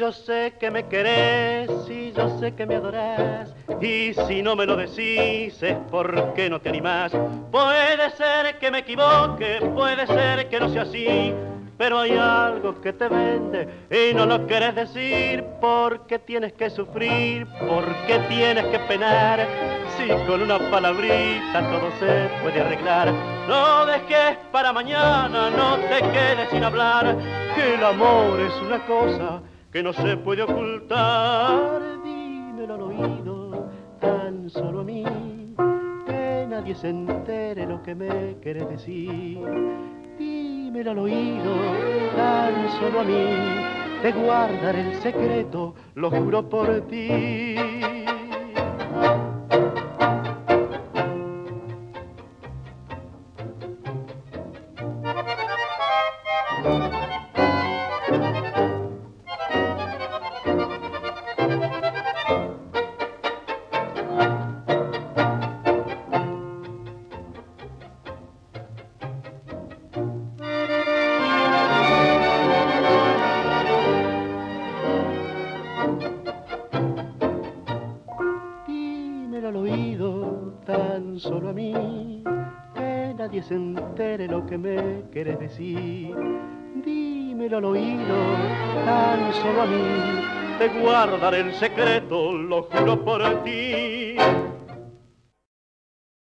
Yo sé que me querés, si yo sé que me adorás, y si no me lo decís es porque no te animás. Puede ser que me equivoque, puede ser que no sea así, pero hay algo que te vende y no lo quieres decir porque tienes que sufrir, porque tienes que penar. Si con una palabrita todo se puede arreglar, no dejes para mañana, no te quedes sin hablar, que el amor es una cosa que no se puede ocultar. Dímelo al oído, tan solo a mí, que nadie se entere lo que me quieres decir dímelo al oído, tan solo a mí, de guardar el secreto, lo juro por ti. Quieres decir? Dímelo al oído, tan solo a mí. Te guardaré el secreto, lo juro por ti.